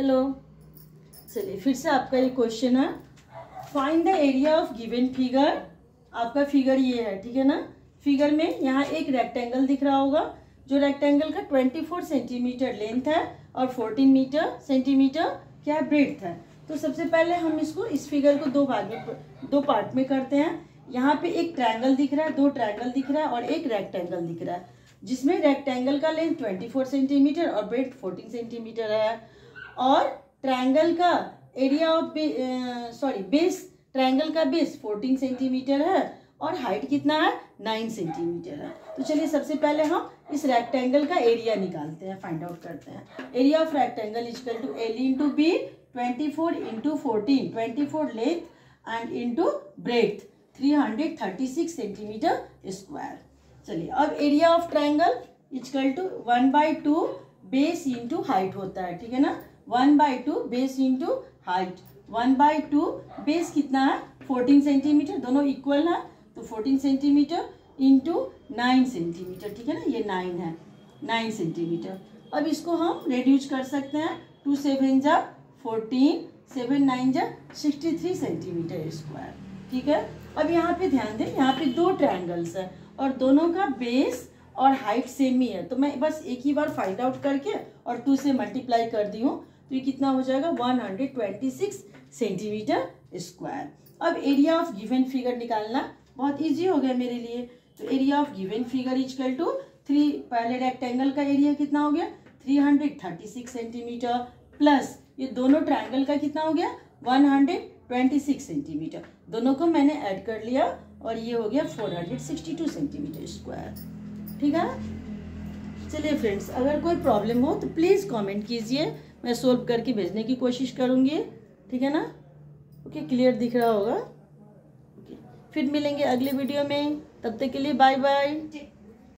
Hello चलिए, फिर से आपका ये क्वेश्चन है. Find the area of given figure आपका फिगर ये है, ठीक है ना? फिगर में यहाँ एक रेक्टेंगल दिख रहा होगा, जो रेक्टेंगल का 24 सेंटीमीटर लेंथ है और 14 मीटर सेंटीमीटर क्या ब्रेथ है. तो सबसे पहले हम इसको, इस फिगर को दो भाग में, दो पार्ट में करते हैं. यहाँ पे एक ट्रायंगल दिख रहा है, दो ट्रायंगल दिख रहा है और एक रेक्टेंगल दिख रहा है, जिसमें रेक्टेंगल का लेंथ 24 सेंटीमीटर और ब्रेथ 14 सेंटीमीटर है. और ट्रायंगल का area of sorry base triangle का बेस 14 सेंटीमीटर है और हाइट कितना है? 9 सेंटीमीटर है। तो चलिए सबसे पहले हम इस रेक्टेंगल का एरिया निकालते हैं फाइंड आउट करते हैं। Area of rectangle is equal to L into B twenty four into fourteen twenty four length and into breadth three hundred thirty six centimetre square चलिए, अब area of triangle is equal to one by two base into height होता है, ठीक है ना? One by two base into height. One by two base कितना है? Fourteen centimetre, दोनों इक्वल है तो fourteen centimetre into nine centimetre, ठीक है ना? ये नाइन है, नाइन सेंटीमीटर। अब इसको हम रिड्यूज कर सकते हैं। टू सेवन जा फोर्टीन, सेवन नाइन जा सिक्सटी थ्री सेंटीमीटर स्क्वायर ठीक है? अब यहाँ पे ध्यान दें, यहाँ पे दो ट्रायंगल्स है और दोनों का बेस और हाइट सेम ही है। तो मैं बस एक ही बार फाइंड आउट करके और टू से मल्टीप्लाई कर दी हूँ। तो ये कितना हो जाएगा? One hundred twenty six centimetre square अब एरिया ऑफ़ गिवन फिगर निकालना बहुत इजी हो गया मेरे लिए। तो area of given figure is equal to three पहले रेक्टेंगल का एरिया कितना हो गया? Three hundred thirty six centimetre plus ये दोनों ट्रायंगल का कितना हो गया? One hundred twenty six centimetre दोनों को मैंने ऐड कर लिया और ये हो गया 462 सेंटीमीटर स्क्वायर ठीक है? चलिए फ्रेंड्स अगर कोई प्रॉब्लम हो तो प्लीज़ कमेंट कीजिए। मैं सोल्व करके भेजने की कोशिश करूँगी। ठीक है ना? ओके क्लियर दिख रहा होगा। ओके फिर मिलेंगे अगले वीडियो में। तब तक के लिए बाय बाय